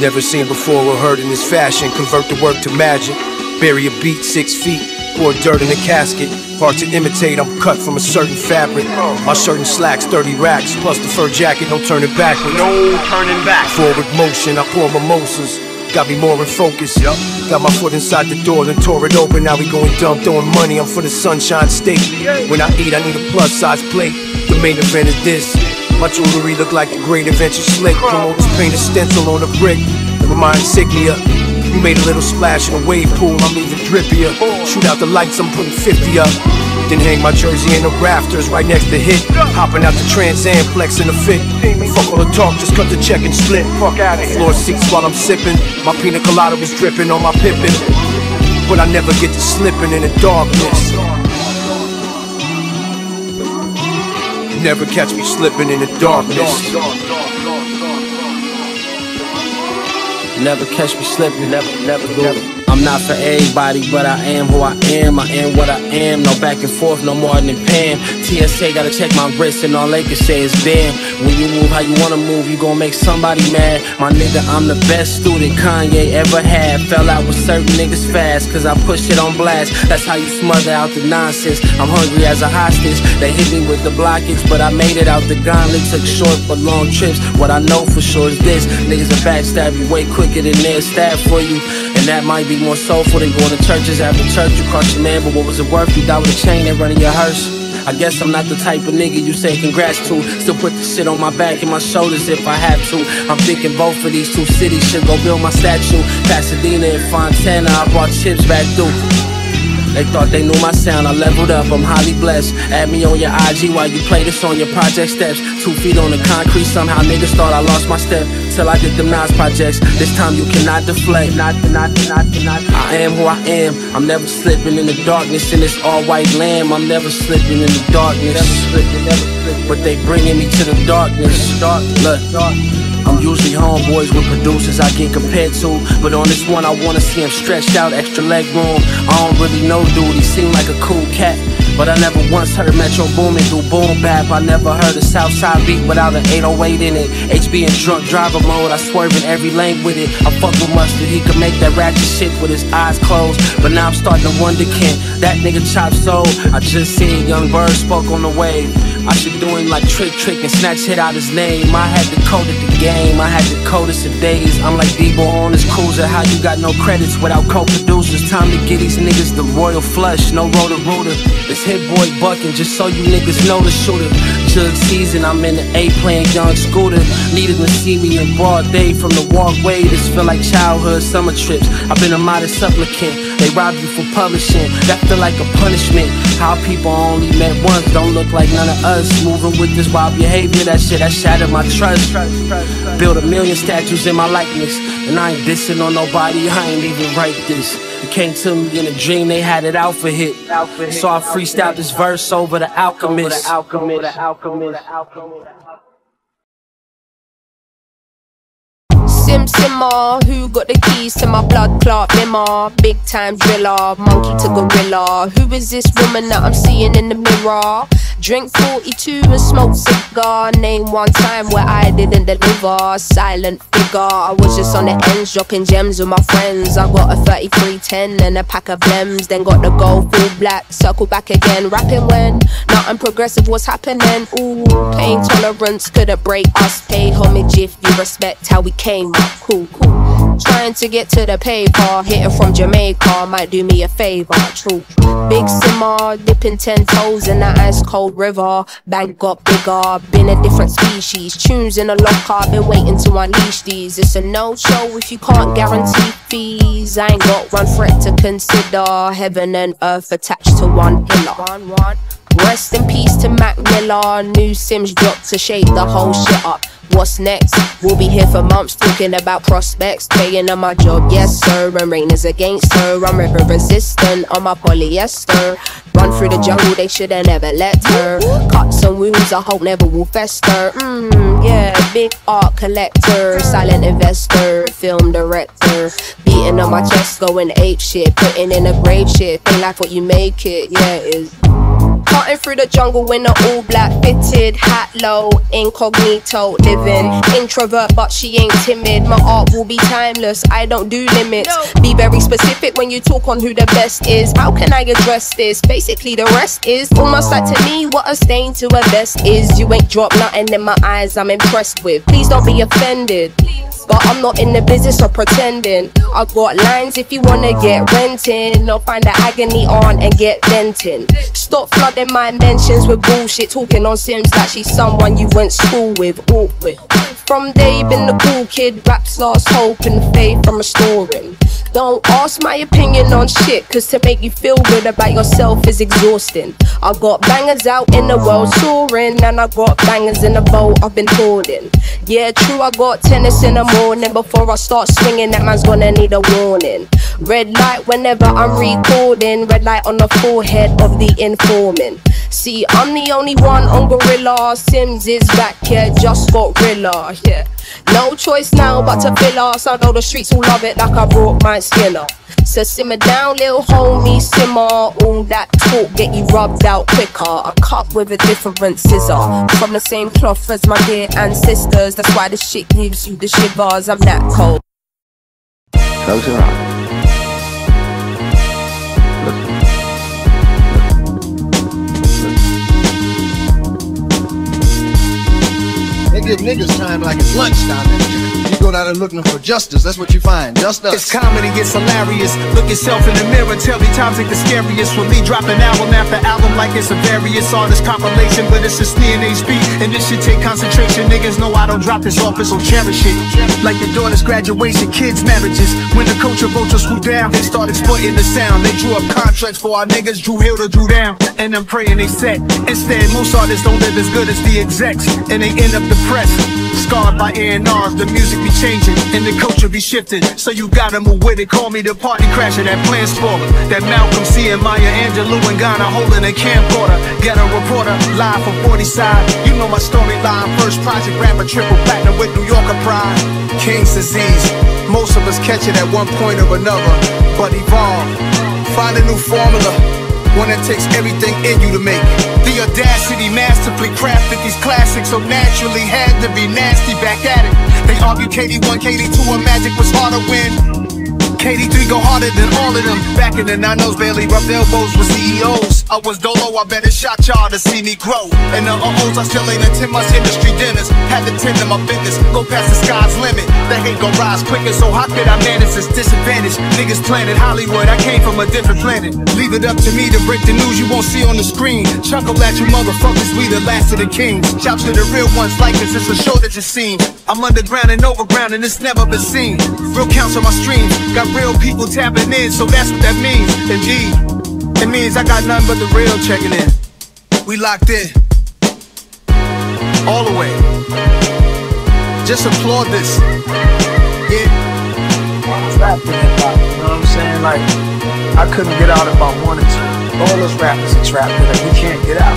Never seen before or heard in this fashion. Convert the work to magic. Bury a beat six feet. Pour dirt in a casket. Hard to imitate, I'm cut from a certain fabric. My shirt and slacks, 30 racks. Plus the fur jacket, no turning back. No turning back. Forward motion, I pour mimosas. Got me more in focus. Yep. Got my foot inside the door, then tore it open. Now we going dumb, throwing money. I'm for the sunshine state. When I eat, I need a plus size plate. The main event is this. My jewelry look like a great adventure slick. Promoters paint a stencil on a brick with my insignia. You made a little splash in a wave pool, I'm even drippier. Shoot out the lights, I'm putting 50 up. Then hang my jersey in the rafters right next to hit. Hopping out the Trans Am, flexing a fit. Fuck all the talk, just cut the check and split. Fuck out of Floor seats while I'm sipping. My pina colada was dripping on my pippin. But I never get to slipping in the darkness. Never catch me slipping in the darkness. Never catch me slipping, never, never, never. I'm not for everybody, but I am who I am. I am what I am. No back and forth, no more than Pam. TSA gotta check my wrist, and all they can say is damn. When you move how you wanna move, you gon' make somebody mad. My nigga, I'm the best student Kanye ever had. Fell out with certain niggas fast, cause I push it on blast. That's how you smother out the nonsense. I'm hungry as a hostage. They hit me with the blockage, but I made it out the gauntlet. Took short but long trips. What I know for sure is this niggas will backstab you way quicker than they'll stab for you. And that might be more soulful than going to churches after church. You cross your man, but what was it worth? You die with a chain and running your hearse. I guess I'm not the type of nigga you say congrats to. Still put the shit on my back and my shoulders if I have to. I'm thinking both of these two cities should go build my statue. Pasadena and Fontana, I brought chips back through. They thought they knew my sound, I leveled up, I'm highly blessed. Add me on your IG while you play this on your project steps. Two feet on the concrete, somehow niggas thought I lost my step. Till I did them Nas projects. This time you cannot deflect. Not, not, not, not. I am who I am. I'm never slipping in the darkness in this all white lamb. I'm never slipping in the darkness. Never slipping, never slipping. But they bringing me to the darkness. Dark, look, dark. I'm usually homeboys with producers I get compared to. But on this one, I wanna see him stretched out, extra leg room. I don't really know, dude. He seemed like a cool cat. But I never once heard Metro Boomin do boom bap. I never heard a Southside beat without an 808 in it. HB in drunk driver mode, I swerve in every lane with it. I fuck with Mustard, he could make that ratchet shit with his eyes closed. But now I'm starting to wonder, can that nigga chop soul? I just seen Young Bird spoke on the wave. I should do him like Trick Trick and snatch hit out his name. I had to code it the game, I had to code it for days. I'm like Debo on his cruiser, how you got no credits without co-producers? Time to get these niggas the royal flush, no Roto-Rooter. It's Hit-Boy bucking, just so you niggas know the shooter. Jug season, I'm in the A playing Young Scooter. Needed to see me in broad day from the walkway. This feel like childhood summer trips. I've been a modest supplicant. They rob you for publishing. That feel like a punishment. How people only met once don't look like none of us. Moving with this wild behavior, that shit that shattered my trust. Build a million statues in my likeness, and I ain't dissing on nobody. I ain't even write this. It came to me in a dream, they had it out for hit. So I freestyled this verse over the Alchemist. Sim Simmer, who got the keys to my blood clot bimmer? Big time driller, monkey to gorilla. Who is this woman that I'm seeing in the mirror? Drink 42 and smoke cigar. Name one time where I didn't deliver. Silent figure. I was just on the ends, dropping gems with my friends. I got a 3310 and a pack of blems. Then got the gold full black. Circle back again. Rapping when nothing progressive was happening. Ooh, pain tolerance couldn't break us. Pay homage if you respect how we came up. Cool, cool. Trying to get to the paper. Hitting from Jamaica might do me a favor. True. Big simmer, dipping 10 toes in that ice cold river. Bank got bigger, been a different species. Tunes in a locker, been waiting to unleash these. It's a no show if you can't guarantee fees. I ain't got one threat to consider. Heaven and earth attached to one pillar. Rest in peace to Mac Miller. New Simz dropped to shake the whole shit up. What's next? We'll be here for months talking about prospects. Paying on my job, yes sir. And rain is against her. I'm river resistant on my polyester. Run through the jungle, they should have never let her. Cuts and wounds, I hope never will fester. Mmm, yeah, big art collector, silent investor, film director. Beating on my chest, going ape shit, putting in a grave shit. Ain't like what you make it, yeah, it is. Cutting through the jungle in a all black fitted hat low, incognito living. Introvert, but she ain't timid. My art will be timeless. I don't do limits. Be very specific when you talk on who the best is. How can I address this? Basically, the rest is almost like to me what a stain to a vest is. You ain't dropped nothing in my eyes. I'm impressed with. Please don't be offended. But I'm not in the business of pretending. I got lines if you wanna get renting. Or find the agony on and get venting. Stop flooding my mentions with bullshit. Talking on Simz like she's someone you went school with. Awkward. From day been the cool kid. Raps lost hope and faith from restoring. Don't ask my opinion on shit, cause to make you feel good about yourself is exhausting. I got bangers out in the world soaring, and I got bangers in the boat I've been holding. Yeah, true, I got tennis in the morning. Before I start swinging, that man's gonna need a warning. Red light whenever I'm recording, red light on the forehead of the informant. See, I'm the only one on Gorilla. Simz is back here, just got Rilla, yeah. No choice now but to fill us. I know the streets will love it like I brought my skin up. So simmer down, little homie, simmer. All that talk get you rubbed out quicker. A cut with a different scissor. From the same cloth as my dear ancestors. That's why the shit gives you the shivers. I'm that cold. Close your eyes. Give niggas time like it's lunchtime You go down there looking for justice. That's what you find. Just us. It's comedy gets hilarious. Look yourself in the mirror. Tell me times ain't the scariest. For me dropping album after album like it's a various artist compilation, but it's a CNH beat. And this should take concentration. Niggas know I don't drop this off, so cherish it. Like your daughter's graduation, kids' marriages. When the culture vultures swoop down, they start exploiting the sound. They drew up contracts for our niggas, Dru Hill to Dru Down. And I'm praying they set. Instead, most artists don't live as good as the execs. And they end up depressed. Scarred by A&Rs, the music be changing and the culture be shifting. So you gotta move with it. Call me the party crasher, that plan spoiler. That Malcolm C and Maya Angelou and Ghana holding a camcorder. Get a reporter live from 40 side. You know my storyline. First project rapper, triple platinum with New Yorker pride. King's disease. Most of us catch it at one point or another, but evolve. Find a new formula one that takes everything in you to make. The audacity masterfully crafted these classics, so naturally had to be nasty back at it. They argue KD1, KD2, and Magic was harder when KD3 go harder than all of them. Back in the 90s, barely rubbed elbows with CEOs. I was dolo, I bet it shot y'all to see me grow. And the uh-ohs, I still ain't attend much industry dinners. Had to tend to my business, go past the sky's limit. They hate gon' rise quicker, so how could I manage this disadvantage? Niggas planet Hollywood, I came from a different planet. Leave it up to me to break the news you won't see on the screen. Chuckle at you motherfuckers, we the last of the kings. Shout to the real ones like this, it's a show that you seen. I'm underground and overground and it's never been seen. Real counts on my streams, got real people tapping in, so that's what that means. Indeed, it means I got nothing but the real checking in. We locked in, all the way. Just applaud this. Yeah. Trapped in hip you know what I'm saying? Like, I couldn't get out if I wanted to. All those rappers are trapped in it. We can't get out.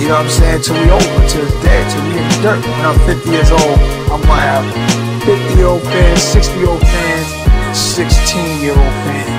You know what I'm saying? Till we over, till it's dead, till we in the dirt. When I'm 50 years old, I'm gonna have 50 year old fans, 60 year old fans, 16 year old fan.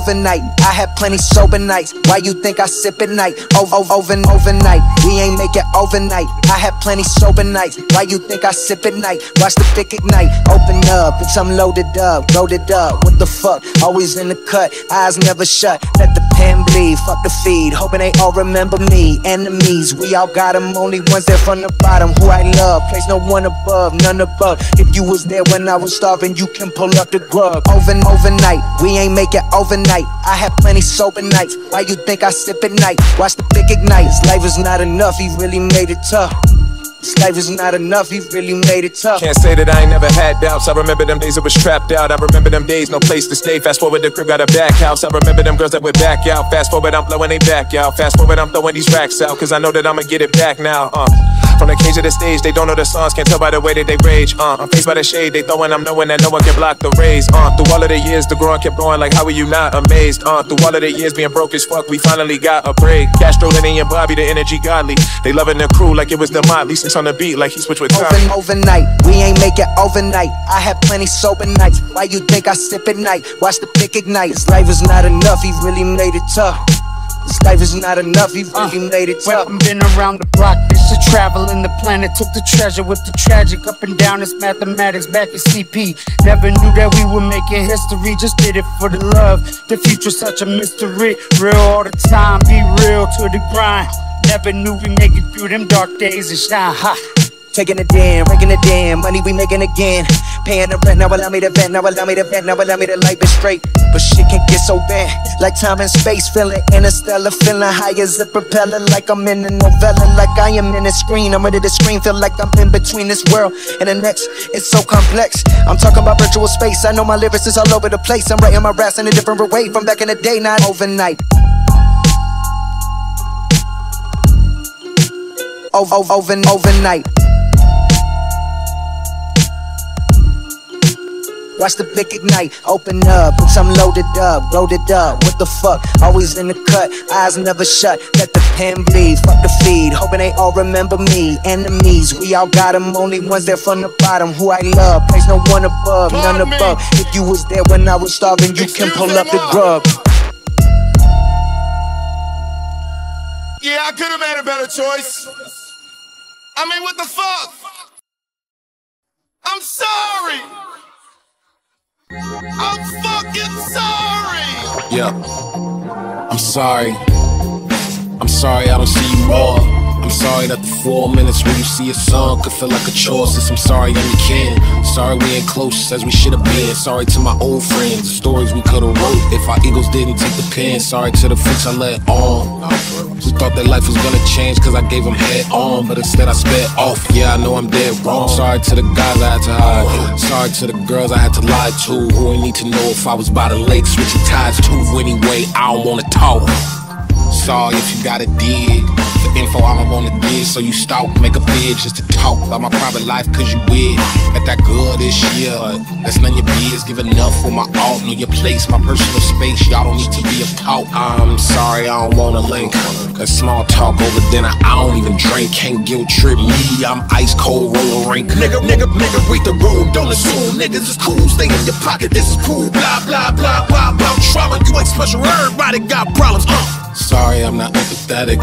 Overnight. I had plenty sober nights. Why you think I sip at night? Over, over, over, overnight. We ain't make it overnight. I had plenty sober nights. Why you think I sip at night? Watch the thick ignite. Open up, it's I'm loaded up, loaded up. What the fuck? Always in the cut, eyes never shut. Let the pen bleed, fuck the feed. Hoping they all remember me. Enemies, we all got them. Only ones there from the bottom. Who I love, place no one above, none above. If you was there when I was starving, you can pull up the grub. Over and overnight, we ain't make it overnight. I had plenty sober nights. Why you think I sip at night? Watch the pick ignite. Life is not enough, he really made it tough. This life is not enough, he really made it tough. Can't say that I ain't never had doubts. I remember them days I was trapped out. I remember them days, no place to stay. Fast forward, the crib got a back house. I remember them girls that would back out. Fast forward, I'm blowing they back out. Fast forward, I'm throwing these racks out. Cause I know that I'ma get it back now. Uh. From the cage to the stage, they don't know the songs, can't tell by the way that they rage. Uh, I'm faced by the shade, they throwing, I'm knowing that no one can block the rays. Uh, through all of the years, the growing kept going, like how are you not amazed? Uh, through all of the years being broke as fuck, we finally got a break. Castro, Lenny, and Bobby, the energy godly. They loving the crew like it was the Motley, six on the beat, like he switched with time. Over, overnight, we ain't make it overnight. I have plenty sober nights. Why you think I sip at night? Watch the pick ignite. This life is not enough, he really made it tough. This life is not enough, he really uh, made it tough. Well, been around the block, bitch, to traveling the planet. Took the treasure with the tragic up and down. It's mathematics back at CP. Never knew that we were making history, just did it for the love. The future's such a mystery. Real all the time, be real to the grind. Never knew we make it through them dark days and shine. Ha. Taking it down, breaking it down, money we making again. Paying the rent, now allow me to vent, now allow me to vent, now allow me to life it straight. But shit can get so bad, like time and space, feeling interstellar, feeling high as a propeller, like I'm in a novella, like I am in a screen. I'm ready to scream, feel like I'm in between this world and the next. It's so complex. I'm talking about virtual space. I know my lyrics is all over the place. I'm writing my raps in a different way from back in the day, not overnight. Over, over, overnight. Watch the blick ignite, open up, books I'm loaded up, loaded up. What the fuck? Always in the cut, eyes never shut. Let the pen bleed, fuck the feed. Hoping they all remember me. Enemies, we all got them, only ones there from the bottom. Who I love, place no one above, none above. If you was there when I was starving, you can pull up the grub. Yeah, I could have made a better choice. I mean, what the fuck? I'm sorry. I'm fucking sorry. Yeah. I'm sorry. I'm sorry I don't see you more. I'm sorry that the four minutes when you see a song could feel like a chore. Since I'm sorry I'm your. Sorry we ain't close as we should have been. Sorry to my old friends, the stories we could have wrote if our egos didn't take the pen. Sorry to the freaks I let on. Who thought that life was gonna change cause I gave them head on, but instead I sped off. Yeah, I know I'm dead wrong. Sorry to the guys I had to hide. Sorry to the girls I had to lie to. Who ain't need to know if I was by the lake switching ties to. Anyway, I don't wanna talk. Sorry if you gotta dig the info I don't wanna dig, so you stalk, make a bid just to talk about my private life, cause you weird. Got that good this year, that's none of your biz. Give enough for my alt, know your place, my personal space. Y'all don't need to be a talk. I'm sorry, I don't wanna link. Cause small talk over dinner, I don't even drink. Can't guilt trip me, I'm ice cold roller rink. Nigga, nigga, nigga, read the room, don't assume niggas is cool. Stay in your pocket, this is cool. Blah, blah, blah, blah, blah. Trauma, you ain't special, everybody got problems. Uh. Sorry, I'm not empathetic.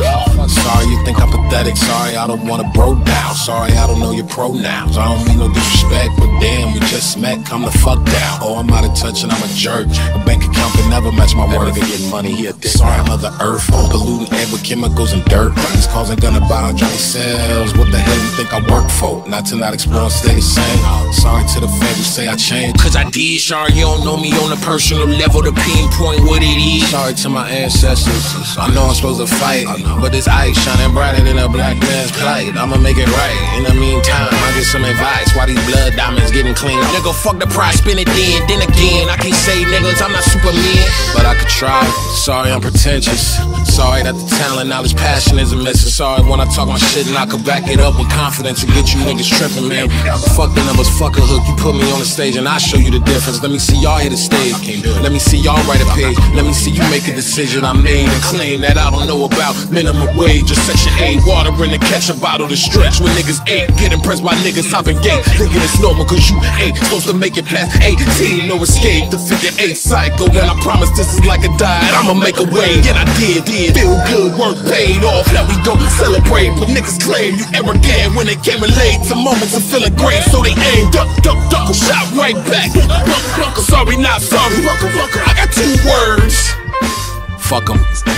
Sorry, you think I'm pathetic. Sorry, I don't wanna bro down. Sorry, I don't know your pronouns. I don't mean no disrespect, but damn, we just met. Come the fuck down. Oh, I'm out of touch and I'm a jerk. A bank account can never match my worth. Nigga getting money, he a dick. Sorry, Mother Earth. I'm polluting air with chemicals and dirt. These cars ain't gonna buy Johnny cells. What the hell you think I work for? Not to not explore, stay the same. Sorry to the fans who say I changed. Cause I did. Sorry, you don't know me on a personal level to pinpoint what it is. Sorry to my ancestors. I know I'm supposed to fight, but this ice shining brighter than a black man's plight. I'ma make it right. In the meantime, I get some advice. Why these blood diamonds getting clean? Nigga, fuck the price, spin it then, then again. I can't say niggas, I'm not Superman. But I could try. Sorry, I'm pretentious. Sorry that the talent, knowledge, passion isn't missing. Sorry when I talk my shit and I could back it up with confidence and get you niggas tripping, man. Fuck the numbers, fuck a hook. You put me on the stage and I show you the difference. Let me see y'all hit the stage. Let me see y'all write a page. Let me see you make a decision I made claim that I don't know about. Minimum wage or section 8 water in the catch a bottle to stretch. When niggas ain't get impressed by niggas hopping gate. Thinking it's normal cause you ain't supposed to make it past 18 no escape the figure 8 cycle and I promise this is like a diet. I'ma make a way and I did did. Feel good work paid off. Now we gon' celebrate but niggas claim you arrogant. When they came late to moments of feeling great. So they aim duck duck duck shot right back. Sorry not sorry. I got two words. Fuck 'em